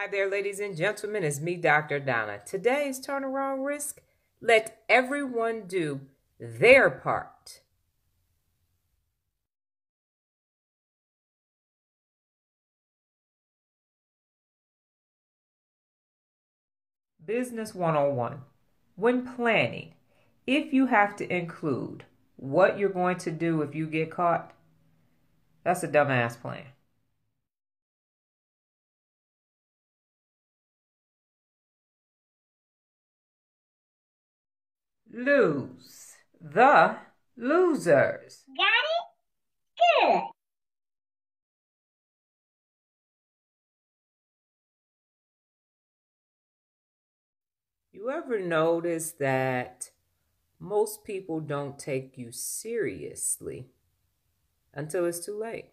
Hi there, ladies and gentlemen. It's me, Dr. Donna. Today's turnaround risk let everyone do their part. Business 101. When planning, if you have to include what you're going to do if you get caught, that's a dumbass plan. Lose. The losers. Got it? Good. You ever notice that most people don't take you seriously until it's too late?